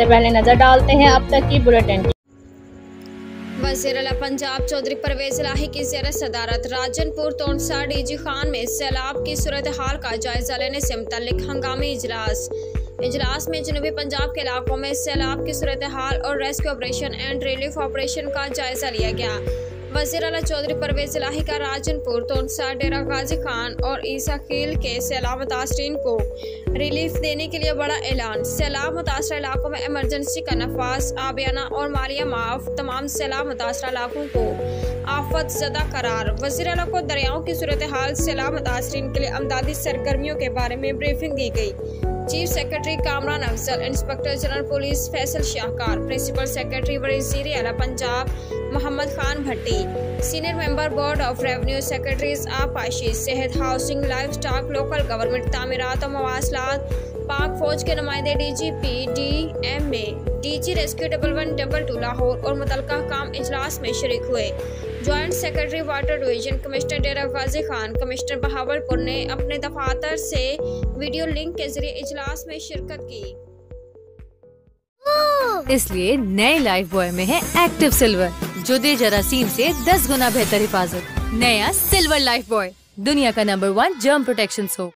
सबसे पहले नज़र डालते हैं अब तक की बुलेटिन वज़ीर पंजाब चौधरी परवेज लाही की जेर सदारत राजनपुर तोनसा डी जी खान में सैलाब की सूरत हाल का जायजा लेने से मुतल हंगामी इजलास। इजलास में जनूबी पंजाब के इलाकों में सैलाब की सूरत हाल और rescue operation and relief operation का जायजा लिया गया। वज़ीर अला चौधरी परवेज लाही का राजनपुर तोनसा डेरा गाजी खान और ईसा खील के सैलाब मुतासरीन को रिलीफ देने के लिए बड़ा ऐलान। सैलाब मुतासर इलाकों में इमरजेंसी का नफाज आबियाना और मालिया माफ़, तमाम सैलाब मुतासर इलाकों को आफत जदा करार। वज़ीर अला को दरियाओं की सूरत हाल सैलाब मुतासरीन के लिए अमदादी सरगर्मियों के बारे में ब्रीफिंग दी गई। Chief secretary Kamran Afzal, inspector general police Faisal Shahkar, principal secretary वज़ीर अला Punjab Mohammad Khan Bhatti. Senior member board of revenue secretaries आप आशीष सेहत housing livestock local government तामीरत और मवासलात पाक फौज के नुमाइंदे D G P D M A D G rescue double one double two Lahore और मुतल काम इजलास में शरीक हुए। Joint secretary water division commissioner Dera Ghazi Khan commissioner Bahawalpur ने अपने दफातर से वीडियो लिंक के ज़रिए इजलास में शिरकत की। इसलिए नए लाइफ बॉय में है एक्टिव सिल्वर जो दे जरासीम से 10 गुना बेहतर हिफाजत। नया सिल्वर लाइफ बॉय, दुनिया का number one germ protection soap